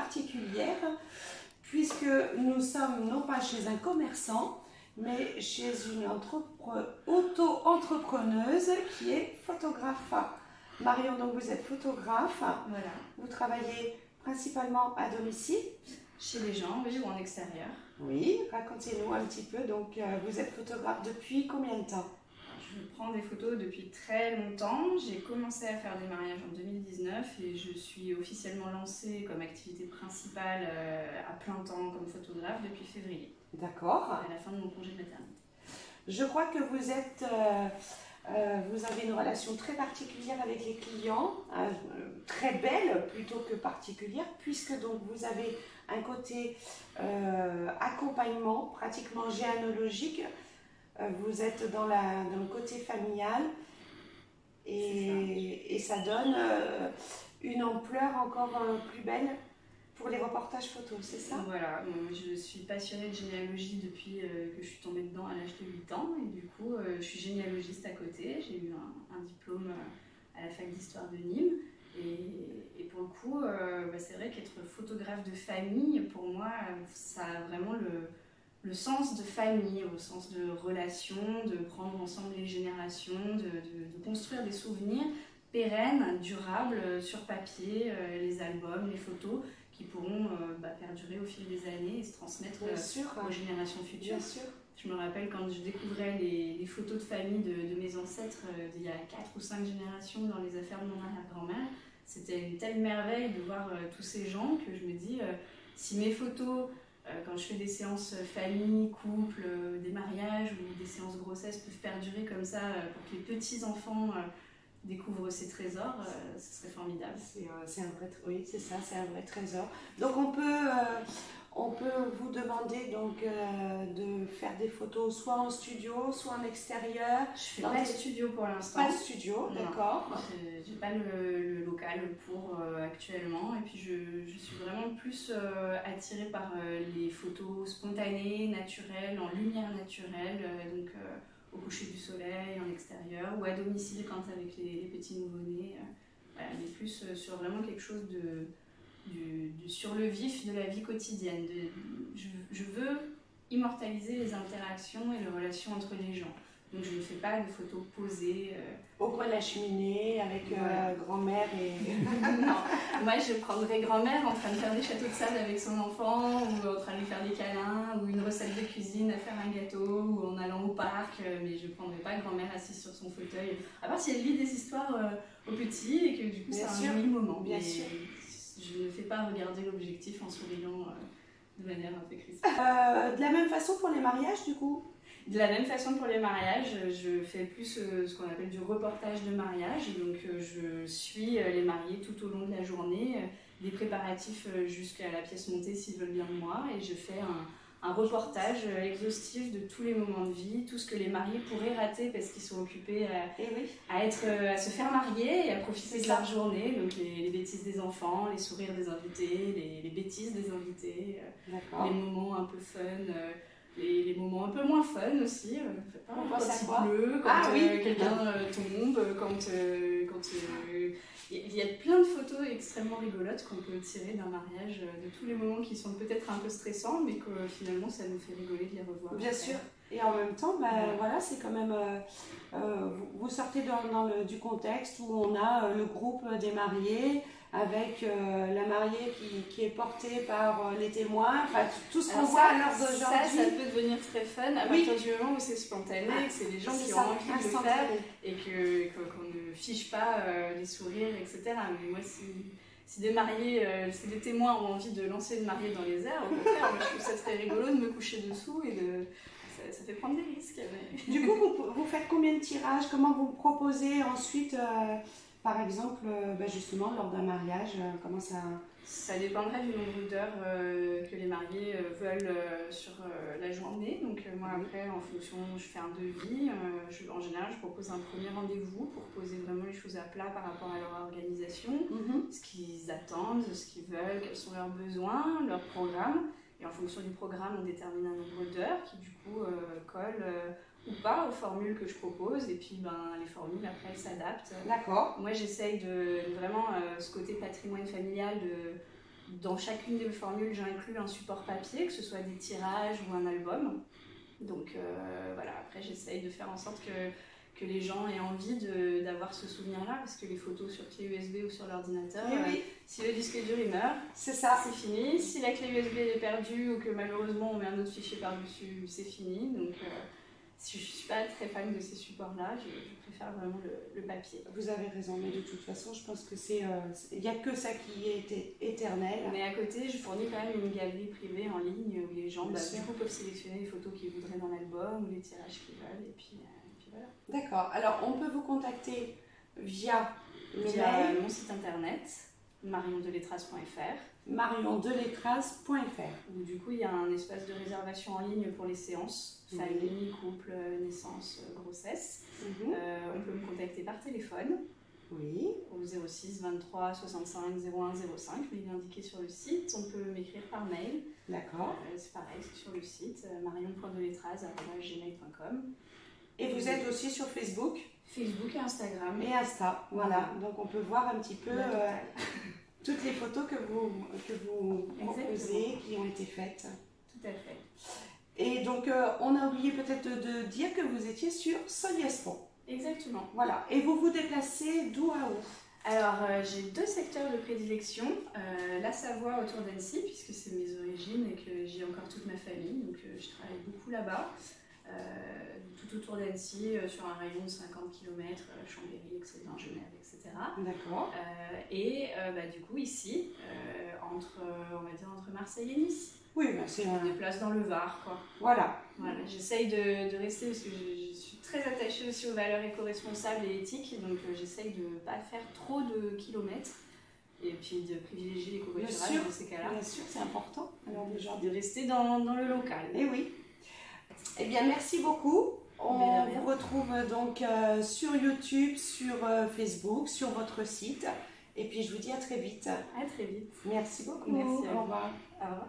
particulière puisque nous sommes non pas chez un commerçant, mais chez une auto-entrepreneuse qui est photographe. Marion, donc vous êtes photographe. Voilà. Vous travaillez principalement à domicile? Chez les gens, oui, ou en extérieur. Oui, racontez-nous un petit peu. Donc, euh, vous êtes photographe depuis combien de temps? Je prends des photos depuis très longtemps. J'ai commencé à faire des mariages en 2019 et je suis officiellement lancée comme activité principale euh, à plein temps comme photographe depuis février. D'accord. À la fin de mon congé de maternité. Je crois que vous êtes. Euh, vous avez une relation très particulière avec les clients, très belle plutôt que particulière, puisque donc vous avez un côté euh, accompagnement pratiquement géanologique. Euh, vous êtes dans, la, dans le côté familial. Et, et ça donne euh, une ampleur encore plus belle pour les reportages photos, c'est ça? Voilà, je suis passionnée de généalogie depuis que je suis tombée dedans à l'âge de 8 ans. Et du coup je suis généalogiste à côté, j'ai eu un, un diplôme à la fac d'histoire de Nîmes. Et, pour le coup, euh, bah, c'est vrai qu'être photographe de famille, pour moi, ça a vraiment le, le, sens de famille, au sens de relation, de prendre ensemble les générations, de, de, construire des souvenirs pérennes, durables, euh, sur papier, euh, les albums, les photos qui pourront bah, perdurer au fil des années et se transmettre aux générations futures. Bien sûr. Je me rappelle quand je découvrais les, les photos de famille de, de mes ancêtres d'il y a 4 ou 5 générations dans les affaires de mon arrière-grand-mère c'était une telle merveille de voir euh, tous ces gens que je me dis, euh, si mes photos, euh, quand je fais des séances famille, couple, des mariages ou des séances grossesse peuvent perdurer comme ça pour que les petits-enfants découvrent ces trésors, ce serait formidable. C'est un vrai, oui, c'est ça, c'est un vrai trésor. Donc on peut vous demander donc euh, de faire des photos soit en studio, soit en extérieur. Je fais pas de studio pour l'instant. Pas de studio, d'accord. J'ai pas le, local pour euh, actuellement. Et puis je, je, suis vraiment plus euh, attirée par les photos spontanées, naturelles, en lumière naturelle, donc au coucher du soleil, en extérieur, ou à domicile quand avec les, les petits nouveau-nés. mais plus sur vraiment quelque chose de du, sur le vif de la vie quotidienne. je, je, veux immortaliser les interactions et les relations entre les gens. Donc je ne fais pas de photos posées. Euh, Au coin de la cheminée avec euh, grand-mère et... non, moi je prendrais grand-mère en train de faire des châteaux de sable avec son enfant, ou en train de lui faire des câlins, ou une recette de cuisine à faire un gâteau, ou en allant au parc, euh, mais je ne prendrais pas grand-mère assise sur son fauteuil. À part si elle lit des histoires aux petits et que du coup c'est un joli moment. Bien sûr je ne fais pas regarder l'objectif en souriant euh, de manière un peu euh, de la même façon pour les mariages, du coup? De la même façon pour les mariages, je fais plus euh, ce qu'on appelle du reportage de mariage. Donc, je suis les mariés tout au long de la journée, des préparatifs jusqu'à la pièce montée s'ils veulent bien de moi, et je fais un un reportage exhaustif de tous les moments de vie, tout ce que les mariés pourraient rater parce qu'ils sont occupés à, eh à, être, à se faire marier et à profiter de leur journée. Donc les, bêtises des enfants, les sourires des invités, les, les bêtises des invités, euh, les moments un peu fun. Euh, les, les, moments un peu moins fun aussi, euh, quand il pleut, quand ah quelqu'un tombe, quand, quand il y a plein de photos extrêmement rigolotes qu'on peut tirer d'un mariage, euh, de tous les moments qui sont peut-être un peu stressants, mais que finalement ça nous fait rigoler de les revoir. Bien sûr. Et en même temps, bah, voilà, c'est quand même. Euh, euh, vous, sortez dans, le, du contexte où on a le groupe des mariés avec la mariée qui, qui, est portée par les témoins, enfin tout ce qu'on voit à l'heure d'aujourd'hui. Ça, ça peut devenir très fun à partir du moment où c'est spontané, que c'est les gens qui ont envie de le faire et qu'on ne fiche pas les sourires, etc. Mais moi, si, si des mariés, si des témoins ont envie de lancer une mariée dans les airs, au contraire, moi, je trouve ça très rigolo de me coucher dessous et de ça, fait prendre des risques. Du coup, vous, vous, faites combien de tirages? Comment vous proposez ensuite, euh, par exemple, euh, bah, justement, lors d'un mariage euh, Comment ça Ça dépendrait du nombre d'heures que les mariés veulent sur la journée. Donc, moi, après, en fonction, je fais un devis. Je, en général, je propose un premier rendez-vous pour poser vraiment les choses à plat par rapport à leur organisation, mhm. ce qu'ils attendent, ce qu'ils veulent, quels sont leurs besoins, leur programme. Et en fonction du programme, on détermine un nombre d'heures qui du coup euh, collent euh, ou pas aux formules que je propose. Et puis ben, les formules, après, elles s'adaptent. D'accord. Moi, j'essaye de vraiment euh, ce côté patrimoine familial de dans chacune des formules, j'inclus un support papier, que ce soit des tirages ou un album. Donc voilà, après j'essaye de faire en sorte que, que les gens aient envie d'avoir ce souvenir-là, parce que les photos sur clé USB ou sur l'ordinateur, Oui, oui, si le disque dur il meurt, c'est ça. c'est fini. Si la clé USB est perdue ou que malheureusement on met un autre fichier par-dessus, c'est fini. Donc euh, si je suis pas très fan de ces supports-là, je, je préfère vraiment le, le papier. Vous avez raison, mais de toute façon, je pense que c'est, euh, il n'y a que ça qui est éternel. Mais à côté, je fournis quand même une galerie privée en ligne où les gens bah, sûr. du coup, peuvent sélectionner les photos qu'ils voudraient dans l'album ou les tirages qu'ils veulent. Euh, et puis voilà. D'accord. Alors, on peut vous contacter via mon site internet, mariondeletras.fr, mariondeletras.fr. du coup il y a un espace de réservation en ligne pour les séances, Oui. famille, couple, naissance, euh, grossesse. Mhm. Euh, on peut me contacter par téléphone Oui. au 06 23 65 01 05, mais il est indiqué sur le site. On peut m'écrire par mail, D'accord. Euh, c'est pareil, c'est sur le site, euh, marion.deletras.gmail.com. Et vous êtes aussi sur Facebook Facebook et Instagram. et Insta. Voilà. Donc, on peut voir un petit peu euh, toutes les photos que vous, que vous proposez, qui ont été faites. Tout à fait. Et donc, euh, on a oublié peut-être de, de dire que vous étiez sur Soliespont. Exactement. Voilà. Et vous vous déplacez d'où à où? Alors, euh, j'ai deux secteurs de prédilection. Euh, la Savoie autour d'Annecy, puisque c'est mes origines et que j'ai encore toute ma famille. Donc, euh, je travaille beaucoup là-bas. Euh, tout autour d'Annecy, euh, sur un rayon de 50 km, Chambéry, Excédent, Genève, etc. D'accord. Euh, et euh, bah, du coup, ici, euh, entre, euh, on va dire, entre Marseille et Nice. Oui, ben, c'est un... déplace dans le Var, quoi. Voilà. Voilà, j'essaye de, de rester parce que je, je suis très attachée aussi aux valeurs éco-responsables et éthiques, donc euh, j'essaye de ne pas faire trop de kilomètres et puis de privilégier sûr. dans ces cas-là. Bien sûr, c'est important. Alors, déjà. De rester dans, dans le local. Eh oui. Eh bien, merci beaucoup. On vous retrouve donc euh, sur YouTube, sur euh, Facebook, sur votre site. Et puis, je vous dis à très vite. À très vite. Merci beaucoup. Merci Au revoir. Au revoir.